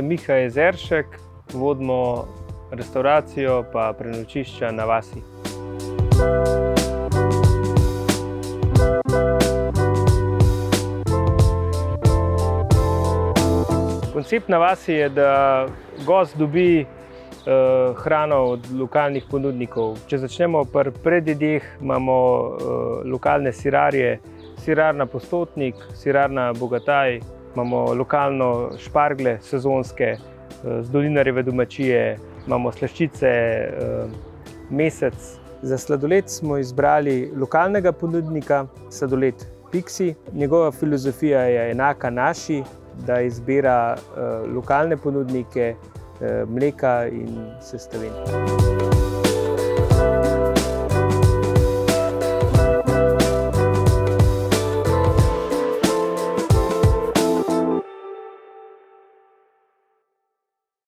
Miha Jezeršek, vodimo restauracijo pa prenočišča na vasi. Koncept na vasi je, da gost dobi uh, hrano od lokalnih ponudnikov. Če začnemo pri predjedeh, imamo uh, lokalne sirarje, sirarna Postotnik, sirarna Bogataj, imamo lokalno špargle, sezonske, uh, z dolinarjeve domačije, imamo slaščice, uh, mesec. Za sladoled smo izbrali lokalnega ponudnika, sladoled Pixi. Njegova filozofija je enaka naši, da izbira uh, lokalne ponudnike mleka in sestavin.